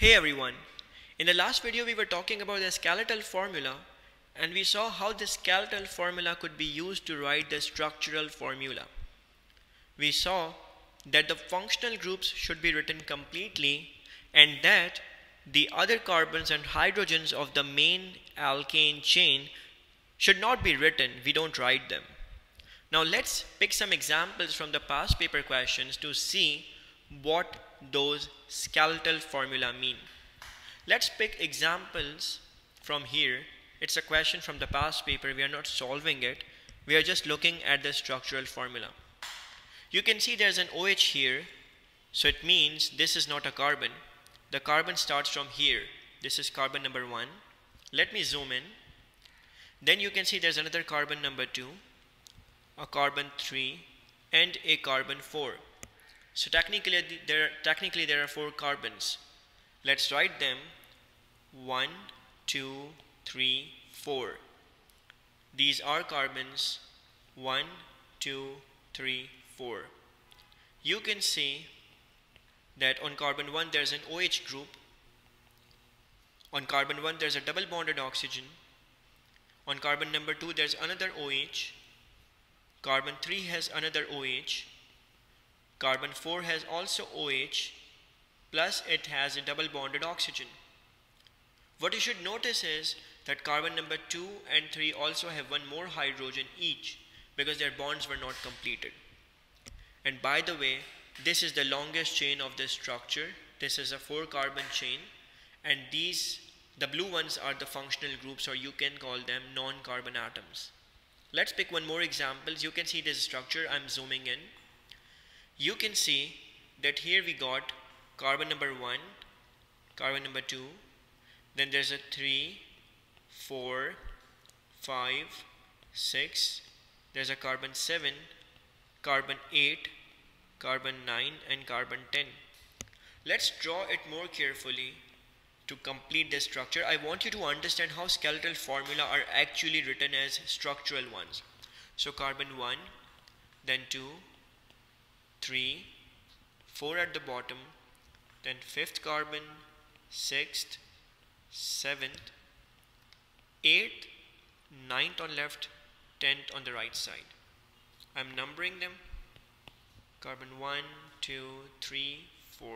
Hey everyone, in the last video we were talking about the skeletal formula and we saw how the skeletal formula could be used to write the structural formula. We saw that the functional groups should be written completely and that the other carbons and hydrogens of the main alkane chain should not be written, we don't write them. Now let's pick some examples from the past paper questions to see what those skeletal formula mean. Let's pick examples from here. It's a question from the past paper. We are not solving it. We are just looking at the structural formula. You can see there's an OH here. So it means this is not a carbon. The carbon starts from here. This is carbon number one. Let me zoom in. Then you can see there's another carbon number two, a carbon three, and a carbon four. So technically there, technically there are four carbons. Let's write them. One, two, three, four. These are carbons. One, two, three, four. You can see that on carbon 1 there's an OH group. On carbon 1 there's a double bonded oxygen. On carbon number 2 there's another OH. Carbon 3 has another OH. Carbon 4 has also OH plus it has a double bonded oxygen. What you should notice is that carbon number 2 and 3 also have one more hydrogen each because their bonds were not completed. And by the way, this is the longest chain of this structure. This is a four carbon chain and these the blue ones are the functional groups or you can call them non-carbon atoms. Let's pick one more example. You can see this structure. I'm zooming in you can see that here we got carbon number 1, carbon number 2, then there's a 3, 4, 5, 6, there's a carbon 7, carbon 8, carbon 9 and carbon 10. Let's draw it more carefully to complete the structure. I want you to understand how skeletal formula are actually written as structural ones. So carbon 1, then 2, 3, 4 at the bottom, then 5th carbon, 6th, 7th, 8th, 9th on left, 10th on the right side. I'm numbering them. Carbon 1, 2, 3, 4,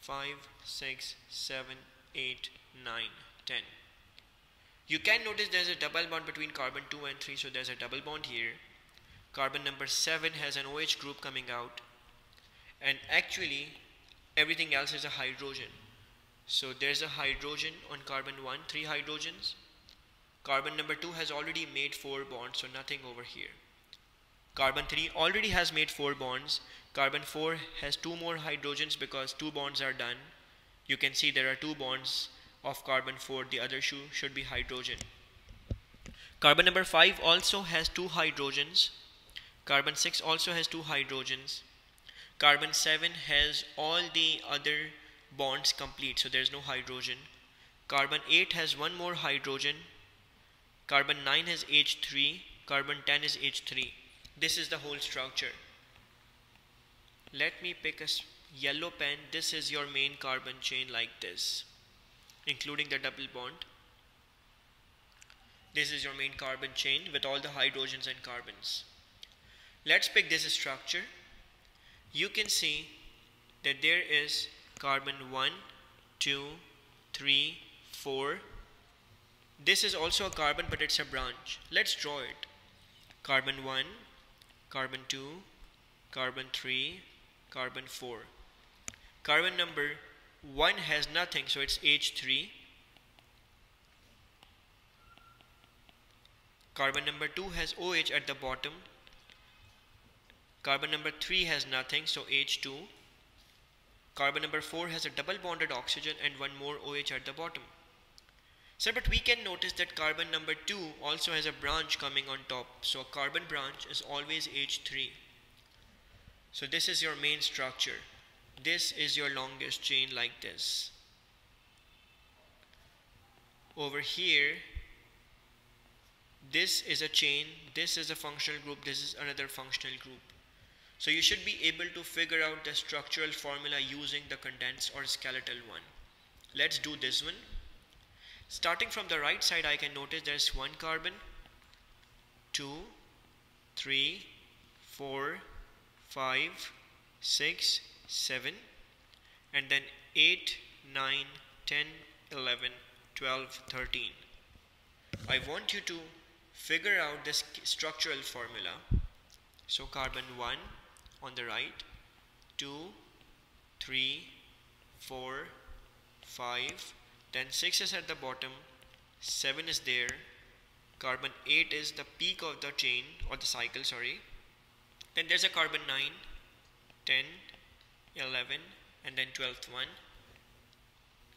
5, 6, 7, 8, 9, 10. You can notice there's a double bond between carbon 2 and 3, so there's a double bond here. Carbon number 7 has an OH group coming out and actually everything else is a hydrogen. So there's a hydrogen on carbon 1 three hydrogens. Carbon number 2 has already made four bonds so nothing over here. Carbon 3 already has made four bonds. Carbon 4 has two more hydrogens because two bonds are done. You can see there are two bonds of carbon 4 the other shoe should be hydrogen. Carbon number 5 also has two hydrogens. Carbon 6 also has two hydrogens Carbon 7 has all the other bonds complete, so there's no hydrogen. Carbon 8 has one more hydrogen. Carbon 9 has H3. Carbon 10 is H3. This is the whole structure. Let me pick a yellow pen. This is your main carbon chain like this, including the double bond. This is your main carbon chain with all the hydrogens and carbons. Let's pick this structure you can see that there is carbon 1, 2, 3, 4. This is also a carbon but it's a branch. Let's draw it. Carbon 1, carbon 2, carbon 3, carbon 4. Carbon number 1 has nothing so it's H3. Carbon number 2 has OH at the bottom Carbon number 3 has nothing, so H2. Carbon number 4 has a double bonded oxygen and one more OH at the bottom. So, but we can notice that carbon number 2 also has a branch coming on top. So, a carbon branch is always H3. So, this is your main structure. This is your longest chain like this. Over here, this is a chain, this is a functional group, this is another functional group. So you should be able to figure out the structural formula using the condensed or skeletal one. let's do this one. Starting from the right side I can notice there's one carbon two three four five six seven and then 8 9 10 11 12 13 I want you to figure out this structural formula. So carbon 1 on the right. 2 3 4 5 then 6 is at the bottom. 7 is there. Carbon 8 is the peak of the chain or the cycle sorry. Then there's a carbon 9 10 11 and then 12th one.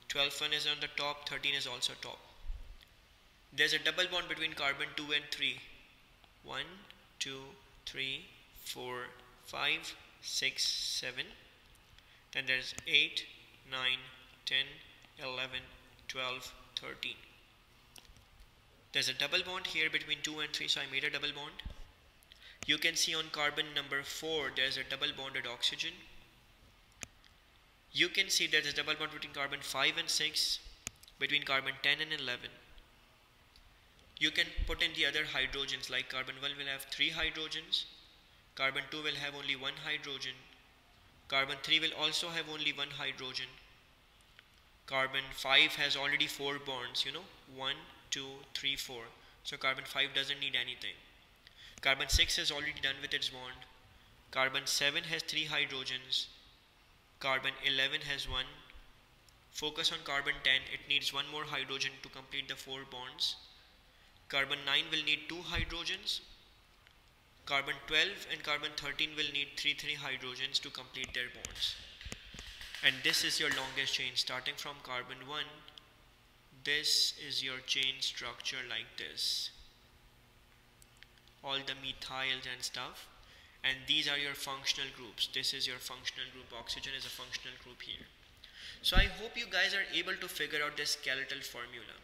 12th one is on the top 13 is also top. There's a double bond between carbon 2 and 3 1 2 3 4 5 6 7 then there's 8 9 10 11 12 13 there's a double bond here between 2 and 3 so I made a double bond. You can see on carbon number 4 there's a double bonded oxygen. You can see there's a double bond between carbon 5 and 6 between carbon 10 and 11 you can put in the other hydrogens like carbon 1 will have 3 hydrogens carbon 2 will have only 1 hydrogen. Carbon 3 will also have only 1 hydrogen. Carbon 5 has already 4 bonds you know. 1 2 3 4 so carbon 5 doesn't need anything. Carbon 6 is already done with its bond. Carbon 7 has 3 hydrogens. Carbon 11 has 1 focus on carbon 10 it needs one more hydrogen to complete the four bonds. Carbon 9 will need two hydrogens carbon 12 and carbon 13 will need 3 3 hydrogens to complete their bonds. And this is your longest chain starting from carbon 1 this is your chain structure like this. All the methyls and stuff. And these are your functional groups. This is your functional group. Oxygen is a functional group here. So I hope you guys are able to figure out this skeletal formula